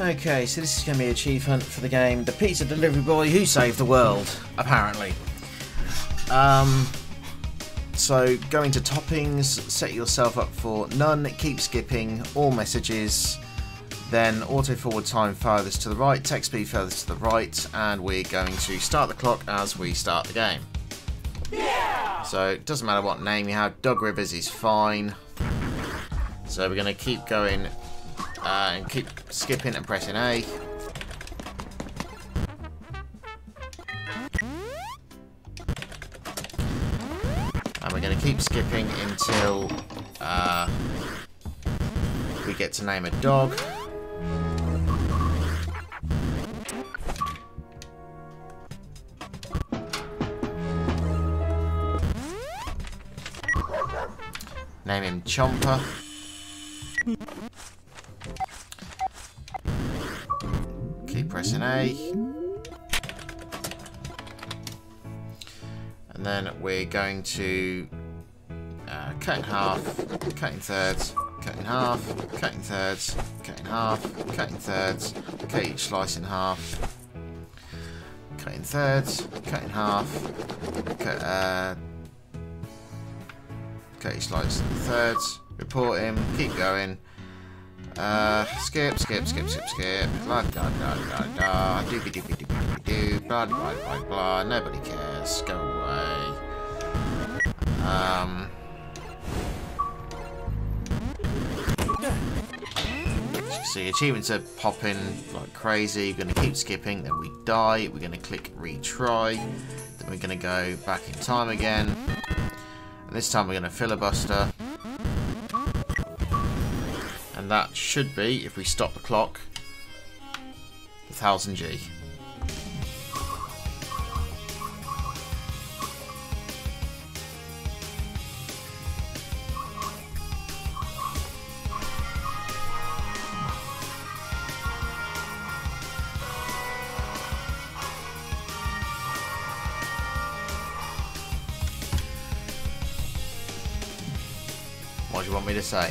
Okay, so this is going to be AchieveHunt for the game. The pizza delivery boy who saved the world, apparently. Um, so go into toppings, set yourself up for none, keep skipping, all messages, then auto forward time furthest to the right, text speed furthest to the right, and we're going to start the clock as we start the game. Yeah! So it doesn't matter what name you have, Doug Rivers is fine. So we're going to keep going uh, and keep skipping and pressing A. And we're going to keep skipping until uh, we get to name a dog. Name him Chomper. Keep pressing A. And then we're going to uh, cut in half, cut in thirds, cut in half, cut in thirds, cut in half, cut in thirds, cut each slice in half, cut in thirds, cut in half, cut, uh, cut each slice in thirds, report him, keep going, uh, skip, skip, skip, skip, skip, blah, blah, blah, blah, blah, doobie, doobie, doobie, doobie, doo, blah, blah, blah, blah, nobody cares, go away. Um... See, achievements are popping like crazy. We're going to keep skipping, then we die. We're going to click retry. Then we're going to go back in time again. And this time we're going to filibuster. And that should be, if we stop the clock, the 1000G. What do you want me to say?